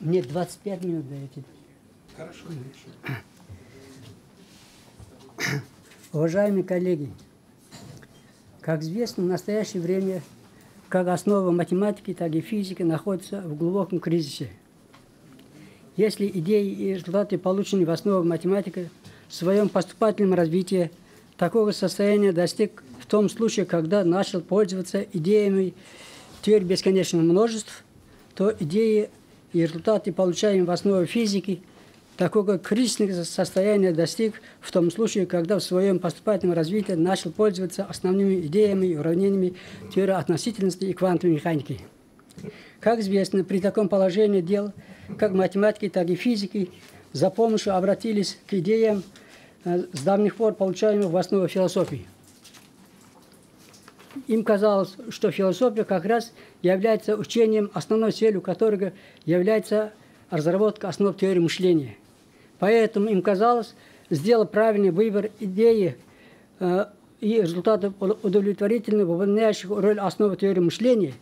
Мне 25 минут дайте. Хорошо, хорошо. Уважаемые коллеги, как известно, в настоящее время как основа математики, так и физики находятся в глубоком кризисе. Если идеи и результаты, полученные в основе математики, в своем поступательном развитии такого состояния достиг в том случае, когда начал пользоваться идеями теории бесконечных множеств, то идеи и результаты, получаемые в основе физики – такого кризисного состояния достиг в том случае, когда в своем поступательном развитии начал пользоваться основными идеями и уравнениями теории относительности и квантовой механики. Как известно, при таком положении дел, как математики, так и физики, за помощью обратились к идеям э, с давних пор получаемых в основе философии. Им казалось, что философия как раз является учением, основной целью которого является разработка основ теории мышления – Поэтому им казалось, сделать правильный выбор идеи э, и результатов удовлетворительно выполняющих роль основы теории мышления,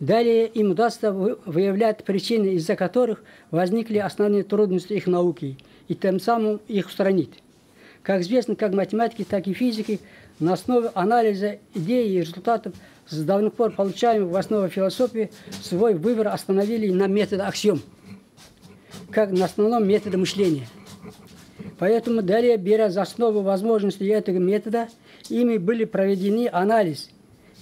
далее им удастся выявлять причины, из-за которых возникли основные трудности их науки, и тем самым их устранить. Как известно, как математики, так и физики на основе анализа идей и результатов с давних пор получаемых в основе философии свой выбор остановили на методе аксиом, как на основном методе мышления – Поэтому далее, беря за основу возможности этого метода, ими были проведены анализ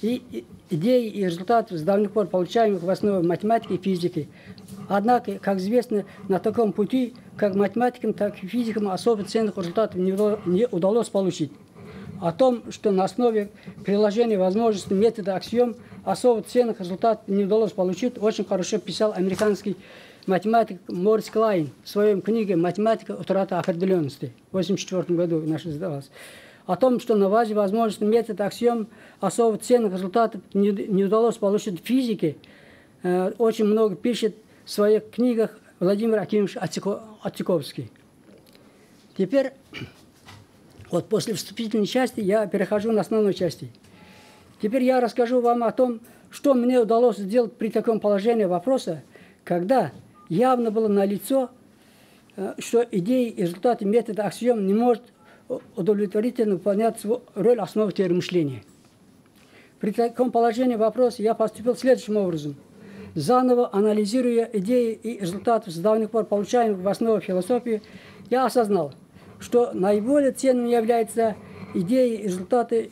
и идеи и результаты с давних пор получаемых в основе математики и физики. Однако, как известно, на таком пути, как математикам, так и физикам особо ценных результатов не удалось получить. О том, что на основе приложения возможностей метода аксиом особо ценных результатов не удалось получить, очень хорошо писал американский математик Морис Клайн в своем книге «Математика. Утрата определенности» в 1984 году наша издавалась. О том, что на базе возможности метода аксиом особо ценных результатов не, удалось получить в физике, э, очень много пишет в своих книгах Владимир Акимович Аттиковский. Теперь, вот после вступительной части я перехожу на основную часть. Теперь я расскажу вам о том, что мне удалось сделать при таком положении вопроса, когда явно было налицо, э, что идеи результаты метода аксиом не может удовлетворительно выполнять свою роль основы теории мышления. При таком положении вопроса я поступил следующим образом. Заново анализируя идеи и результаты с давних пор получаемых в основе философии, я осознал, что наиболее ценным является идеи и результаты,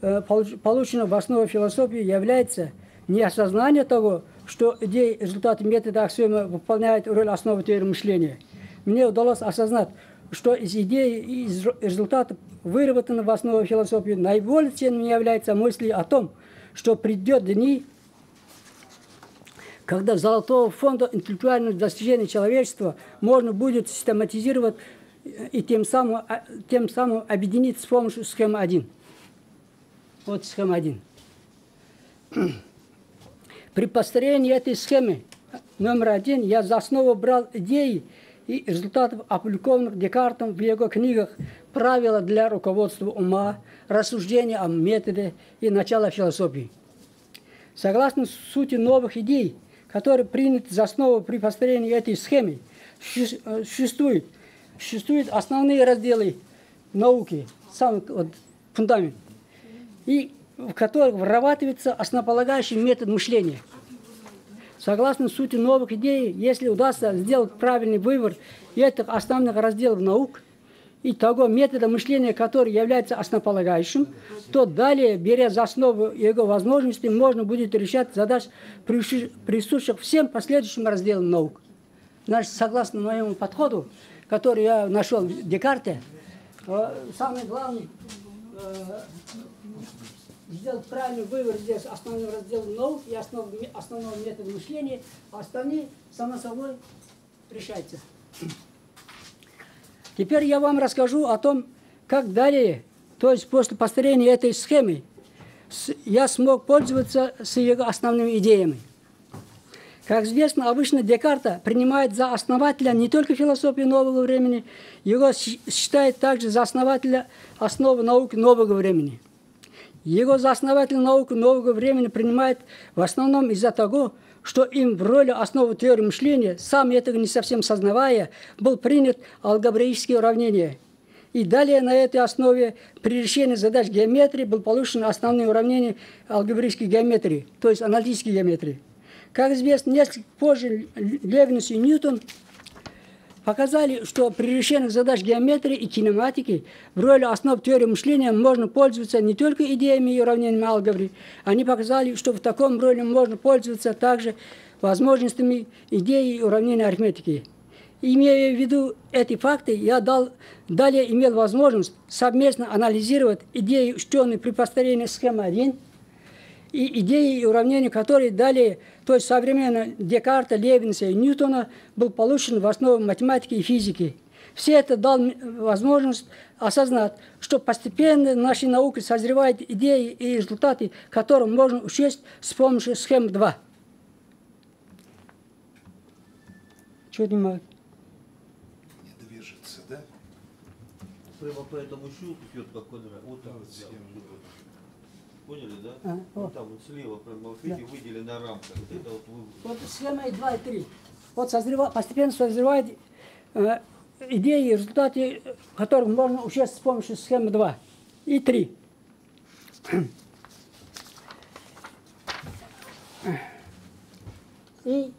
э, полученные в основе философии, является не осознание того, что идеи, результаты метода аксиома выполняют роль основы теории мышления. Мне удалось осознать, что из идей и из результатов, выработанных в основе философии, наиболее ценным является мысли о том, что придет дни, когда золотого фонда интеллектуальных достижений человечества можно будет систематизировать и тем самым, а, тем самым объединить с помощью схемы 1. Вот схема 1. При построении этой схемы номер один я за основу брал идеи и результатов, опубликованных Декартом в его книгах «Правила для руководства ума», «Рассуждения о методе» и «Начало философии». Согласно сути новых идей, которые приняты за основу при построении этой схемы, существуют, существуют основные разделы науки, самый вот, фундамент. И в которых вырабатывается основополагающий метод мышления. Согласно сути новых идей, если удастся сделать правильный выбор этих основных разделов наук и того метода мышления, который является основополагающим, то далее, беря за основу его возможностей, можно будет решать задачи, присущих всем последующим разделам наук. Значит, согласно моему подходу, который я нашел в Декарте, э, самый главный э, сделать правильный выбор здесь основной раздел наук и основ, основного метода мышления, а остальные, само собой, решайте. Теперь я вам расскажу о том, как далее, то есть после построения этой схемы, я смог пользоваться с ее основными идеями. Как известно, обычно Декарта принимает за основателя не только философии нового времени, его считает также за основателя основы науки нового времени – Его за основатель науки нового времени принимает в основном из-за того, что им в роли основы теории мышления, сам этого не совсем сознавая, был принят алгебраические уравнения. И далее на этой основе при решении задач геометрии был получен основные уравнения алгебраической геометрии, то есть аналитической геометрии. Как известно, несколько позже Левинс и Ньютон показали, что при решении задач геометрии и кинематики в роли основ теории мышления можно пользоваться не только идеями и уравнениями алгебры. Они показали, что в таком роли можно пользоваться также возможностями идеи и уравнений арифметики. Имея в виду эти факты, я дал, далее имел возможность совместно анализировать идеи, учтенные при построении схемы 1, и идеи и уравнения, которые далее то есть современно Декарта, Левинса и Ньютона был получен в основе математики и физики. Все это дал возможность осознать, что постепенно нашей науке созревают идеи и результаты, которые можно учесть с помощью схем 2. Что понимаю? Не движется, да? Прямо по этому щелку идет как. Вот так вот. Поняли, да? А, вот вот. там вот слева, прямо, видите, выделена рамка. Вот это вот. Вот схема и 2 и 3. Вот созрева, постепенно созревают э, идеи результаты, которых можно учесть с помощью схемы 2 и 3. И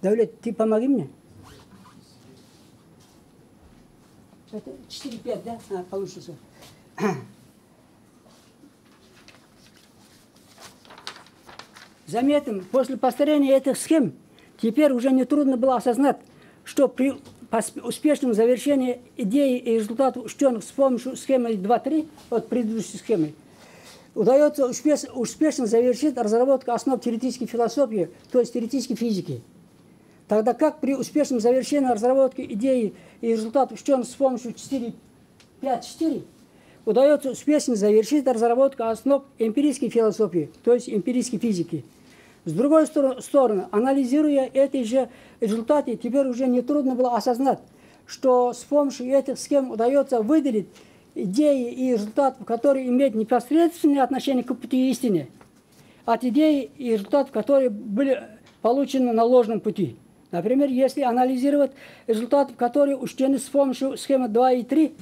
Давлет, ты помоги мне. Это 4-5, да? А, получится. Заметим, после повторения этих схем теперь уже нетрудно было осознать, что при успешном завершении идеи и результатов учтенных с помощью схемы 2.3, вот предыдущей схемы, удается успеш, успешно завершить разработку основ теоретической философии, то есть теоретической физики. Тогда как при успешном завершении разработки идеи и результатов учтенных с помощью 4.5.4 удается успешно завершить разработку основ эмпирической философии, то есть эмпирической физики. С другой стороны, анализируя эти же результаты, теперь уже нетрудно было осознать, что с помощью этих схем удается выделить идеи и результаты, которые имеют непосредственное отношение к пути истины, от идей и результатов, которые были получены на ложном пути. Например, если анализировать результаты, которые учтены с помощью схемы 2 и 3,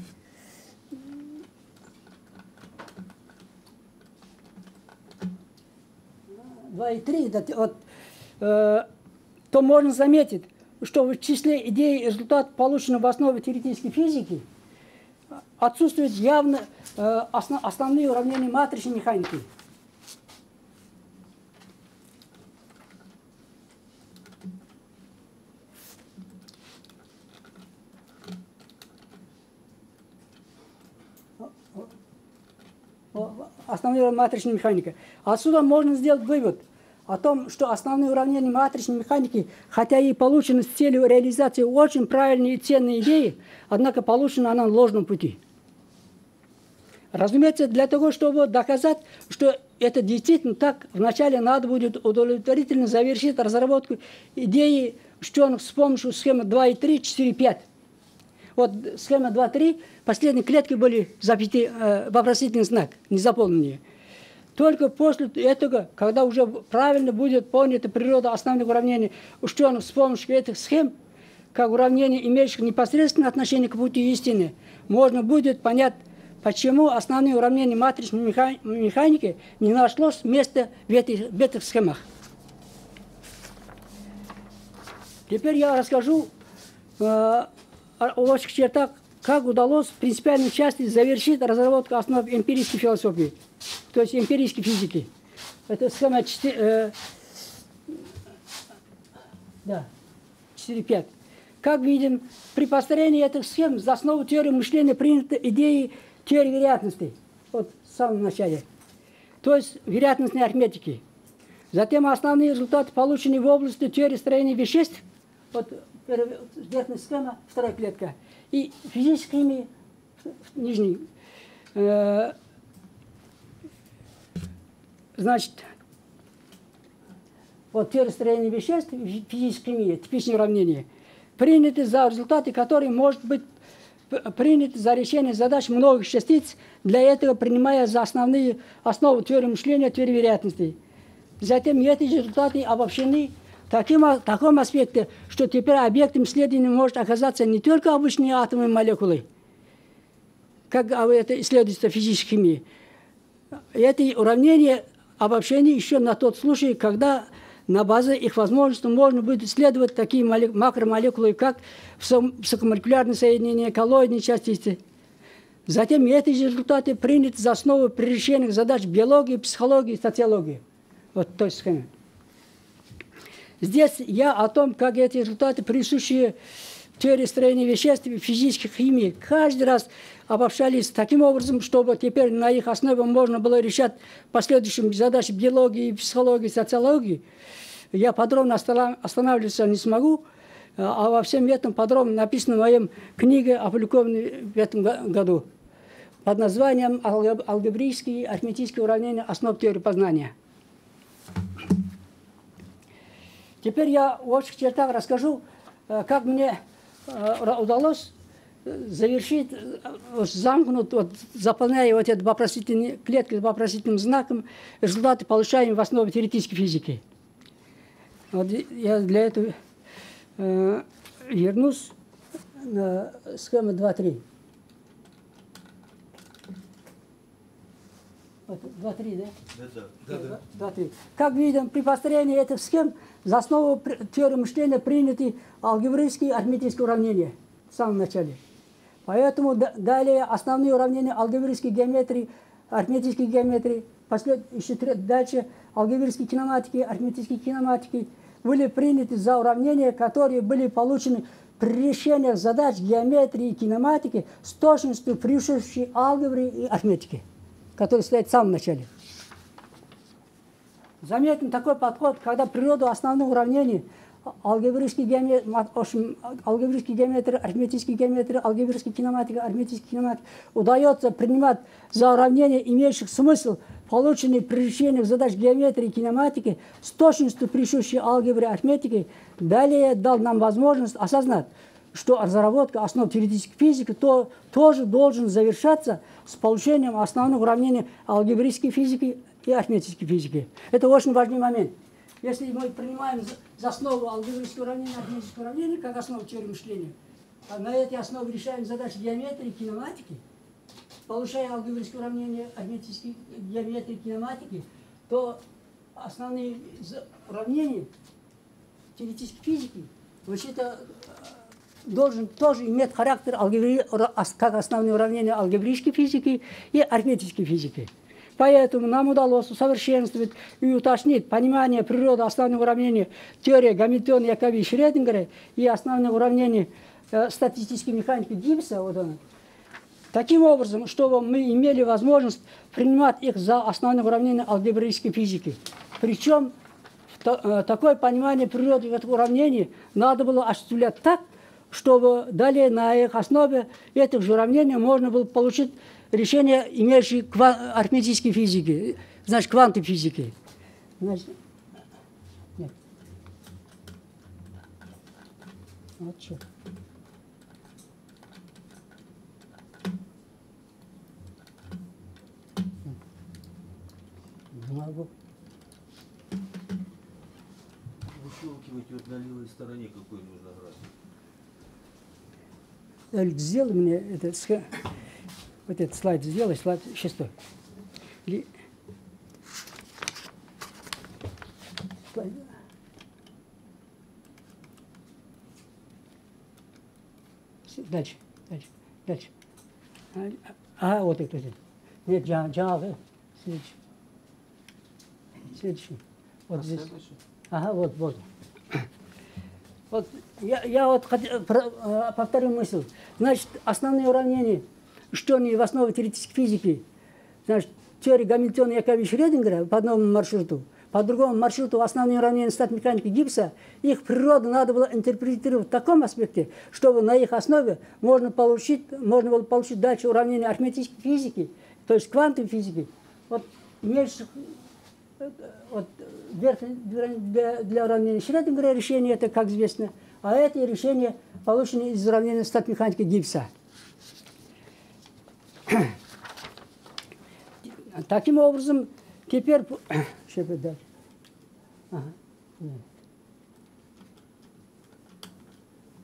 два и три, вот, э, то можно заметить, что в числе идей и результатов, полученных в основе теоретической физики, отсутствуют явно э, основ, основные уравнения матричной механики. Основные матричной механики. Отсюда можно сделать вывод о том, что основные уравнения матричной механики, хотя и получены с целью реализации очень правильной и ценной идеи, однако получена она на ложном пути. Разумеется, для того, чтобы доказать, что это действительно так, вначале надо будет удовлетворительно завершить разработку идеи ученых с помощью схемы 2 и 3, 4, 5. Вот схема 2.3, последние клетки были запяты, э, вопросительный знак, не заполненные. Только после этого, когда уже правильно будет понята природа основных уравнений ученых с помощью этих схем, как уравнений, имеющих непосредственное отношение к пути истины, можно будет понять, почему основные уравнения матричной механики не нашлось места в этих, в этих схемах. Теперь я расскажу э, общих чертах, как удалось в принципиальной части завершить разработку основ эмпирической философии, то есть эмпирической физики. Это схема 4, э, да, 4-5. Как видим, при построении этих схем за основу теории мышления приняты идеи теории вероятностей, вот в самом начале, то есть вероятностной арифметики. Затем основные результаты, полученные в области теории строения веществ, вот верхняя схема, вторая клетка, и физическими, нижней. Э, значит, вот теория строения веществ, физической химии, типичные уравнения, приняты за результаты, которые может быть приняты за решение задач многих частиц, для этого принимая за основные основы теории мышления, теории вероятностей. Затем эти результаты обобщены таким, таком аспекте, что теперь объектом исследования может оказаться не только обычные атомы и молекулы, как это исследуется в физической химии. Эти уравнения обобщены еще на тот случай, когда на базе их возможностей можно будет исследовать такие макромолекулы, как высокомолекулярные соединения, коллоидные частицы. Затем эти результаты приняты за основу при решении задач биологии, психологии, социологии. Вот в той схеме. Здесь я о том, как эти результаты, присущие теории строения веществ физической химии, каждый раз обобщались таким образом, чтобы теперь на их основе можно было решать последующие задачи биологии, психологии, социологии. Я подробно останавливаться не смогу, а во всем этом подробно написано в моем книге, опубликованной в этом году, под названием «Алгебрические арифметические уравнения основ теории познания». Теперь я в общих чертах расскажу, э, как мне э, удалось завершить, э, замкнут, вот, заполняя вот эту вопросительную клетку с вопросительным знаком, результаты получаем в основе теоретической физики. Вот я для этого вернусь на схему 2-3. 2-3, да? Да, да. Да, да. 2-3. Как видим, при построении этих схем за основу теории мышления приняты алгебрические арифметические уравнения в самом начале. Поэтому далее основные уравнения алгебрической геометрии, арифметической геометрии, послед, еще дальше алгебрической кинематики, арифметической кинематики были приняты за уравнения, которые были получены при решении задач геометрии и кинематики с точностью превышающей алгебры и арифметики, которые стоят в самом начале. Заметен такой подход, когда природу основных уравнений алгебрический геометр, в общем, алгебрический геометр, арифметический геометр, алгебрический кинематика, арифметический кинематик удается принимать за уравнения, имеющих смысл, полученные при решении задач геометрии и кинематики с точностью присущей алгебре арифметики, далее дал нам возможность осознать, что разработка основ теоретической физики то, тоже должен завершаться с получением основных уравнений алгебрической физики и арифметической физики. Это очень важный момент. Если мы принимаем за основу алгебрического уравнения, арифметического уравнения, как основу теории мышления, а на этой основе решаем задачи геометрии, кинематики, получая алгебрическое уравнение арифметической геометрии, кинематики, то основные уравнения теоретической физики, вообще-то должен тоже иметь характер алгебри, как основные уравнения алгебрической физики и арифметической физики. Поэтому нам удалось усовершенствовать и уточнить понимание природы основных уравнений теории Гамильтона, Якови и Шредингера и основных уравнений э, статистической механики Гиббса. Вот он. Таким образом, чтобы мы имели возможность принимать их за основные уравнения алгебрической физики. Причем э, такое понимание природы этих уравнений надо было осуществлять так, чтобы далее на их основе этих же уравнений можно было получить решения, имеющие ква- арифметические физики, значит, кванты физики. Значит, нет. Вот что. Могу. Выщелкивать вот на левой стороне какой нужно график. Сделай мне это вот этот слайд сделай, слайд шестой. Или... Слайд. Дальше, дальше, дальше. А, вот это. Нет, Джан, Джан, следующий. Следующий. Вот а здесь. Следующий? Ага, вот, вот. Вот я, я вот хотел, э, повторю мысль. Значит, основные уравнения – что они в основе теоретической физики, значит, теории Гамильтона и Яковлевича Шредингера по одному маршруту, по другому маршруту основные уравнения стат механики Гибса, их природу надо было интерпретировать в таком аспекте, чтобы на их основе можно, получить, можно было получить дальше уравнения арифметической физики, то есть квантовой физики, вот имеющих вот, для, для уравнения Шрёдингера решение это, как известно, а это решение получено из уравнения стат механики Гибса. Таким образом, теперь... Сейчас. Ага.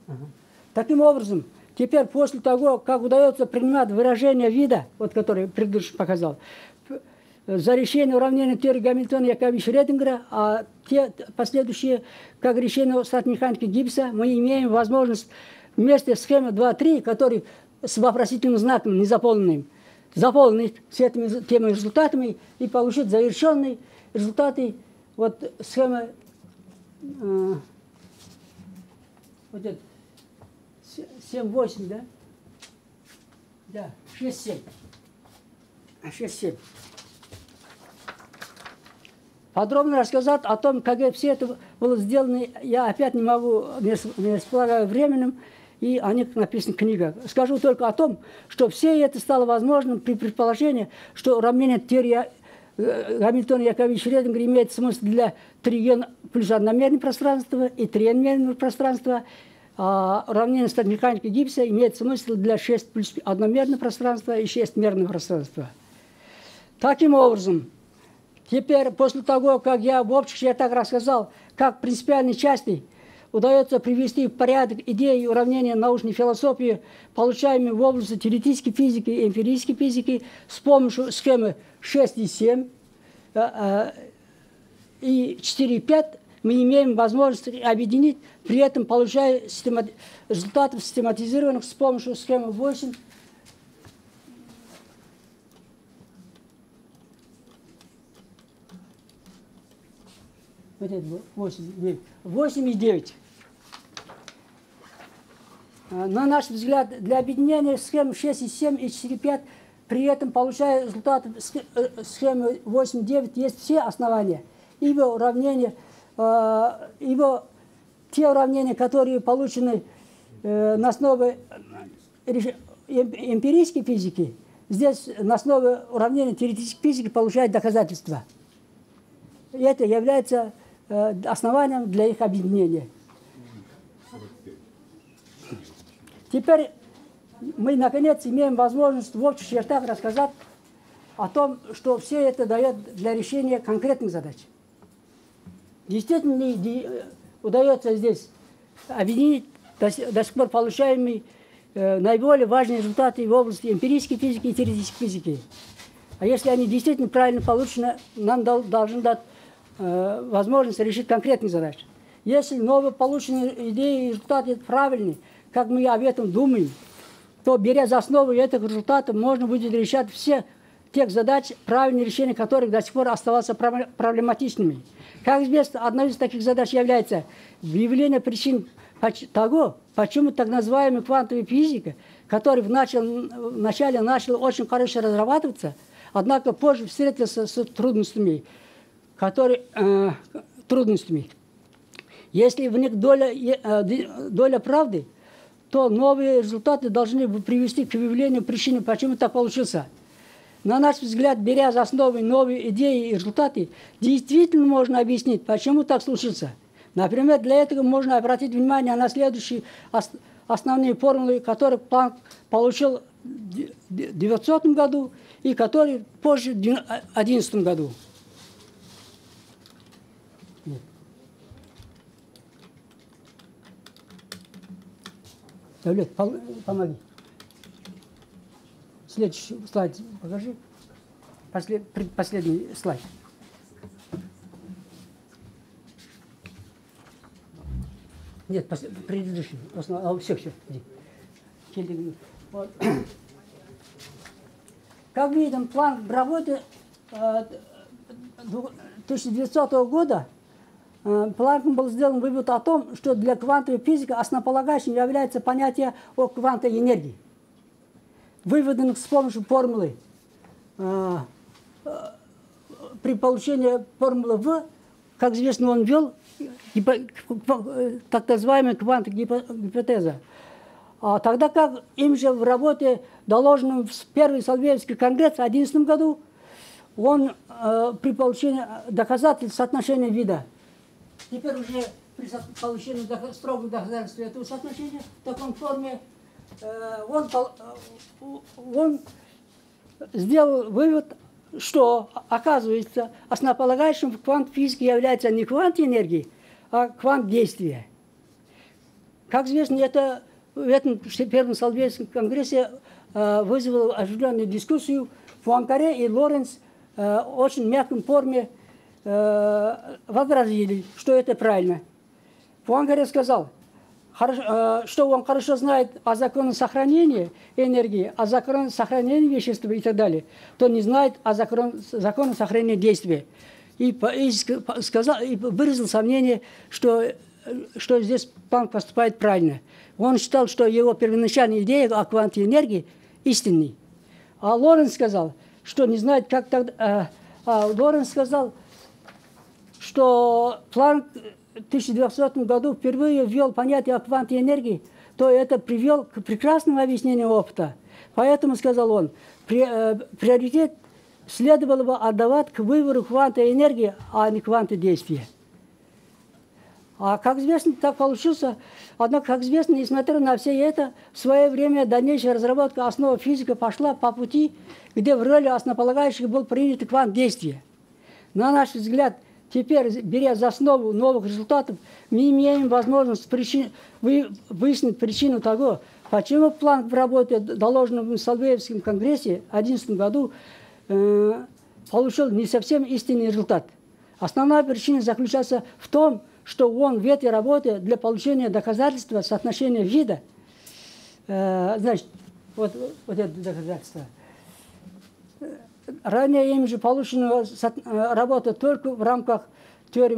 Ага. Таким образом, теперь после того, как удается принимать выражение вида, вот который предыдущий показал, за решение уравнения теории Гамильтона Яковлевича Шредингера, а те последующие, как решение стат механики Гибса, мы имеем возможность вместе схемы 2-3, который с вопросительным знаком незаполненным, заполнить с этими теми результатами и получить завершенные результаты вот схемы э, вот это 7-8, да? Да, 6-7. 6-7 подробно рассказать о том, как все это было сделано. Я опять не могу, не располагаю временем, и о них написана книга. Скажу только о том, что все это стало возможным при предположении, что уравнение теории э, Гамильтона Яковлевича Шредингера имеет смысл для 3 плюс одномерного пространства и тренмерного пространства, а уравнение стат механики гипса имеет смысл для 6 плюс одномерного пространства и 6-мерного пространства. Таким образом, Теперь, после того, как я в общих чертах рассказал, как принципиальные части удается привести в порядок идеи уравнения научной философии, получаемые в области теоретической физики и эмпирической физики с помощью схемы 6 и 7 э, э, и 4 и 5, мы имеем возможность объединить, при этом получая результаты систематизированных с помощью схемы 8 вот это 8, 9, 8 и 9. А, на наш взгляд, для объединения схем 6 и 7 и 4 5, при этом получая результат э, схемы 8 9, есть все основания. Его уравнения, а, его те уравнения, которые получены э, на основе эмпирической физики, здесь на основе уравнения теоретической физики получают доказательства. И это является Э, основанием для их объединения. Теперь мы, наконец, имеем возможность в общих чертах рассказать о том, что все это дает для решения конкретных задач. Действительно ли удается здесь объединить до, сих пор получаемые э, наиболее важные результаты в области эмпирической физики и теоретической физики. А если они действительно правильно получены, нам дол, должны дать Э, возможность решить конкретные задачи. Если новые полученные идеи и результаты правильные, как мы об этом думаем, то, беря за основу этих результатов, можно будет решать все тех задач, правильные решения которых до сих пор оставались проблематичными. Как известно, одной из таких задач является выявление причин того, почему так называемая квантовая физика, которая в начале, в начале начала очень хорошо разрабатываться, однако позже встретился с трудностями которые э, трудностями. Если в них доля, э, доля правды, то новые результаты должны привести к выявлению причины, почему так получился. На наш взгляд, беря за основу новые идеи и результаты, действительно можно объяснить, почему так случится. Например, для этого можно обратить внимание на следующие основные формулы, которые Планк получил в 1900 году и которые позже в 2011 году. Давлет, помоги. Следующий слайд покажи. Послед, предпоследний слайд. Нет, послед, предыдущий. А, все, все, иди. Вот. Как видим, план работы 1900 э, года Э, Планком был сделан вывод о том, что для квантовой физики основополагающим является понятие о квантовой энергии, выведенных с помощью формулы. Э, э, при получении формулы В, как известно, он ввел так называемую квантовую гипотезу. А тогда как им же в работе, доложенном в первый Соловьевский конгресс в 2011 году, он э, при получении доказательств соотношения вида, теперь уже при получении док- строгого доказательств этого соотношения в таком форме, э, он, э, он сделал вывод, что, оказывается, основополагающим в квант физики является не квант энергии, а квант действия. Как известно, это в этом первом Соловецком конгрессе э, вызвало оживленную дискуссию. Пуанкаре и Лоренс очень мягком форме э, возразили, что это правильно. Пуанкаре сказал, э, что он хорошо знает о законе сохранения энергии, о законе сохранения вещества и так далее, то не знает о законе, законе сохранения действия. И, и ск- сказал, и выразил сомнение, что, э, что здесь Планк поступает правильно. Он считал, что его первоначальная идея о кванте энергии истинный. А Лоренс сказал, что не знает, как тогда... а, а Лоренс сказал, что Планк в 1900 году впервые ввел понятие о кванте энергии, то это привел к прекрасному объяснению опыта. Поэтому, сказал он, э, приоритет следовало бы отдавать к выбору кванта энергии, а не кванта действия. А как известно, так получился. Однако, как известно, несмотря на все это, в свое время дальнейшая разработка основы физики пошла по пути, где в роли основополагающих был принят квант действия. На наш взгляд, теперь, беря за основу новых результатов, мы имеем возможность причин- вы- выяснить причину того, почему план в работе, доложенном в Соловеевском конгрессе в 2011 году, э, получил не совсем истинный результат. Основная причина заключается в том, что он в этой работе для получения доказательства соотношения вида, э, значит, вот, вот это доказательство, ранее им же получена со- э, работа только в рамках теории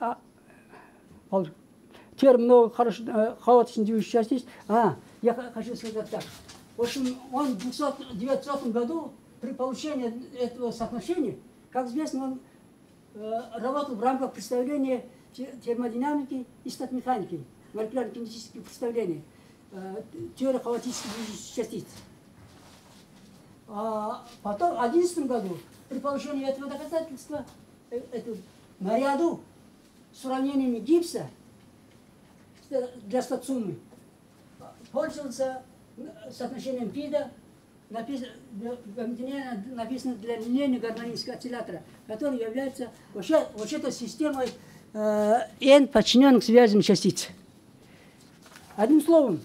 а, пол- теории много хорошо, э, хаотичных частиц. А, я хочу сказать так. В общем, он в 1900 году при получении этого соотношения, как известно, он э, работал в рамках представления те- термодинамики и статмеханики, молекулярно-кинетических представлений, э, теория хаотических частиц. А потом, в 2011 году, при получении этого доказательства, э, это, наряду с уравнениями гипса э, для стацумы, пользовался э, соотношением вида, написано, написано для линейного гармонического осциллятора, который является вообще, вообще-то системой э, n подчиненных связям частиц. Одним словом,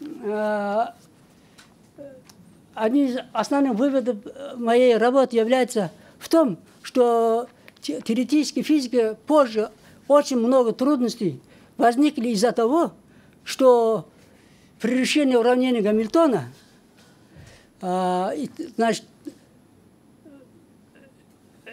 э, один из основных выводов э, моей работы является в том, что те- теоретическая физика позже очень много трудностей возникли из-за того, что при решении уравнения Гамильтона, а, значит,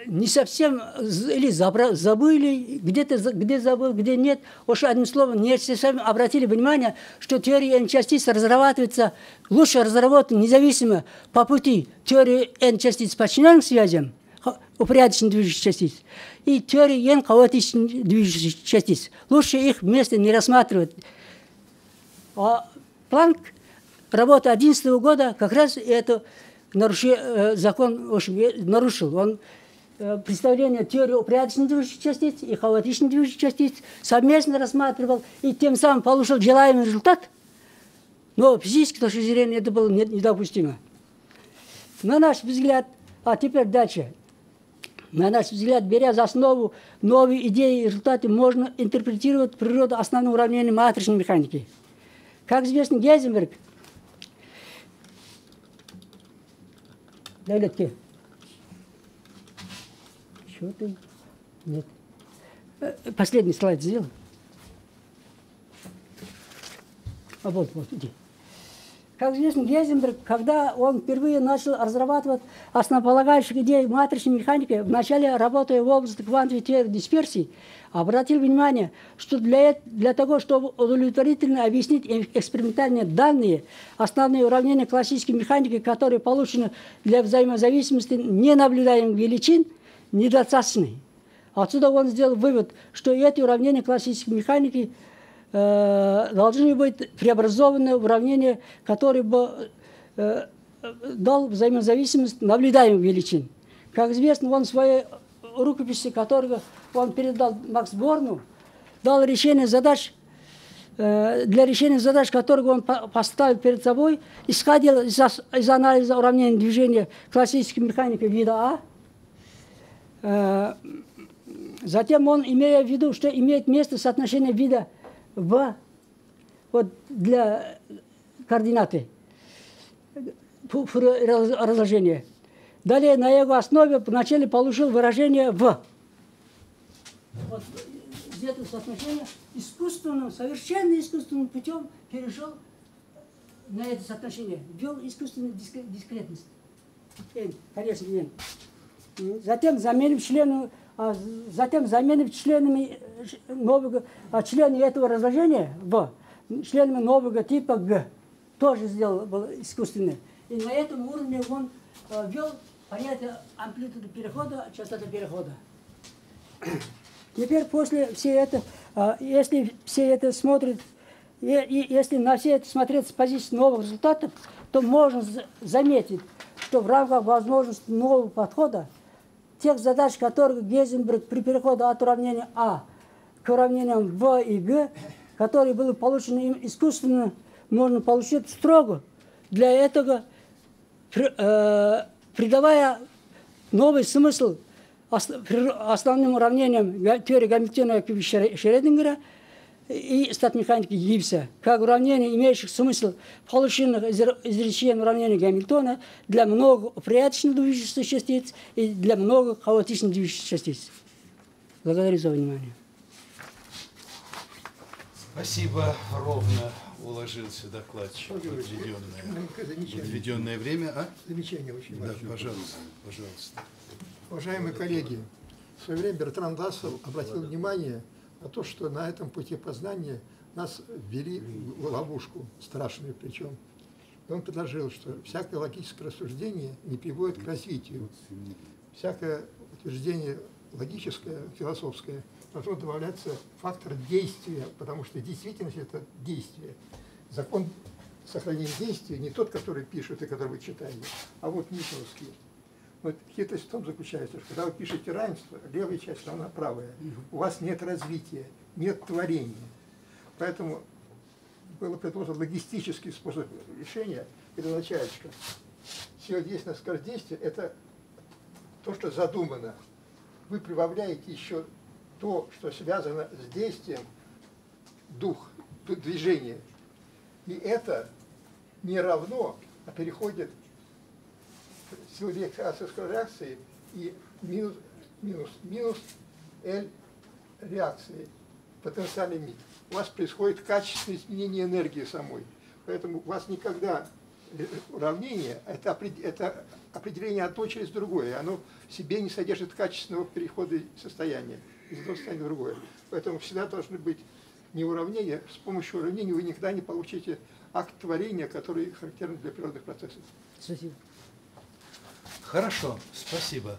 не совсем или забра- забыли, где-то где забыл, где нет. Уж одним словом, не совсем обратили внимание, что теория N-частиц разрабатывается, лучше разработана независимо по пути теории N-частиц подчиненных связям, ха- упорядоченных движущих частиц, и теории N хаотичных движущих частиц. Лучше их вместе не рассматривать. А Планк, работа 2011 года, как раз это наруши- э, закон в общем, э, нарушил. Он представление теории упорядоченных движущих частиц и хаотичных движущих частиц совместно рассматривал и тем самым получил желаемый результат. Но с физической точки зрения это было не- недопустимо. На наш взгляд, а теперь дальше. На наш взгляд, беря за основу новые идеи и результаты, можно интерпретировать природу основного уравнения матричной механики. Как известно, Гейзенберг Давлетке. Чего ты? Нет. Э, Последний слайд сделал. А вот, вот, иди. Как известно, Гейзенберг, когда он впервые начал разрабатывать основополагающих идей матричной механики, вначале работая в области квантовой теории дисперсии, обратил внимание, что для, для того, чтобы удовлетворительно объяснить э- экспериментальные данные, основные уравнения классической механики, которые получены для взаимозависимости ненаблюдаемых величин, недостаточны. Отсюда он сделал вывод, что эти уравнения классической механики э, должны быть преобразованы в уравнения, которые бы э, дал взаимозависимость наблюдаемых величин. Как известно, он в своей рукописи, которую он передал Макс Борну, дал решение задач, э, для решения задач, которые он по- поставил перед собой, исходил из, из анализа уравнения движения классической механики вида А. Э, Затем он, имея в виду, что имеет место соотношение вида В вот для координаты разложения. Далее на его основе вначале получил выражение в. Вот из этого соотношения искусственным, совершенно искусственным путем перешел на это соотношение, ввел искусственную диск- дискретность. Конечно, N. Затем заменив члены, а, затем заменив членами нового, а, члены этого разложения в членами нового типа Г тоже сделал был искусственный. И на этом уровне он а, ввел понятие амплитуды перехода, частоты перехода. Теперь после все это, если все это смотрят, и, если на все это смотреть с позиции новых результатов, то можно за- заметить, что в рамках возможности нового подхода тех задач, которые Гейзенберг при переходе от уравнения А к уравнениям В и Г, которые были получены им искусственно, можно получить строго. Для этого э, придавая новый смысл основным уравнениям теории Гамильтона и Шредингера и статмеханики Гибса, как уравнения, имеющих смысл, полученных из р- из решения уравнения Гамильтона для много упорядоченно движущихся частиц и для много хаотично движущихся частиц. Благодарю за внимание. Спасибо, ровно уложился докладчик замечание. отведенное время. А? Замечание очень Да, важное. пожалуйста, пожалуйста. Уважаемые коллеги, в свое время Бертран Рассел обратил внимание на то, что на этом пути познания нас ввели в ловушку, страшную причем. И он предложил, что всякое логическое рассуждение не приводит к развитию. Всякое утверждение логическое, философское, должно добавляться фактор действия, потому что действительность – это действие. Закон сохранения действия не тот, который пишут и который вы читаете, а вот Ньютоновский. Вот хитрость в том заключается, что когда вы пишете равенство, левая часть равна правая. У вас нет развития, нет творения. Поэтому было предложен логистический способ решения. Это означает, что скорость действия – это то, что задумано. Вы прибавляете еще то, что связано с действием, дух, движение. И это не равно, а переходит силы реакции реакции и минус, минус, минус L реакции, потенциальный миг. У вас происходит качественное изменение энергии самой. Поэтому у вас никогда э, уравнение, это, это определение одно через другое. Оно в себе не содержит качественного перехода состояния из одного состояния в другое. Поэтому всегда должны быть не уравнения. С помощью уравнений вы никогда не получите акт творения, который характерен для природных процессов. Спасибо. Хорошо, спасибо.